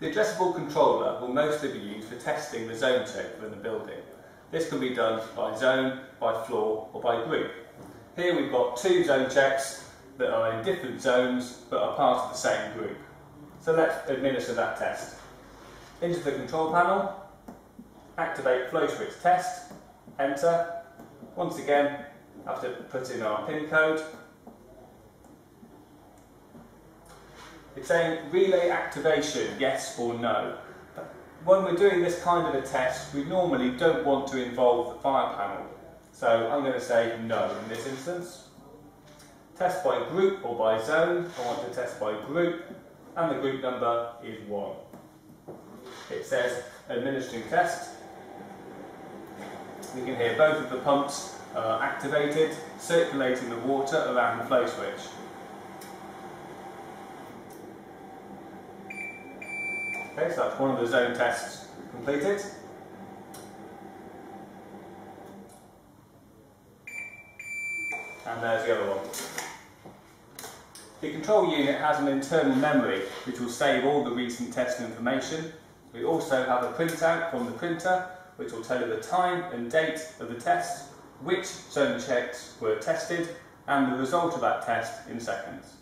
The addressable controller will mostly be used for testing the zone check within the building. This can be done by zone, by floor or by group. Here we've got two zone checks that are in different zones but are part of the same group. So let's administer that test. Into the control panel, activate flow switch test, enter. Once again, have to put in our pin code. It's saying relay activation, yes or no. But When we're doing this kind of a test, we normally don't want to involve the fire panel. So I'm going to say no in this instance. Test by group or by zone. I want to test by group, and the group number is 1. It says administering test. We can hear both of the pumps uh, activated, circulating the water around the flow switch. Okay, so that's one of the zone tests completed. And there's the other one. The control unit has an internal memory which will save all the recent test information. We also have a printout from the printer which will tell you the time and date of the test, which zone checks were tested, and the result of that test in seconds.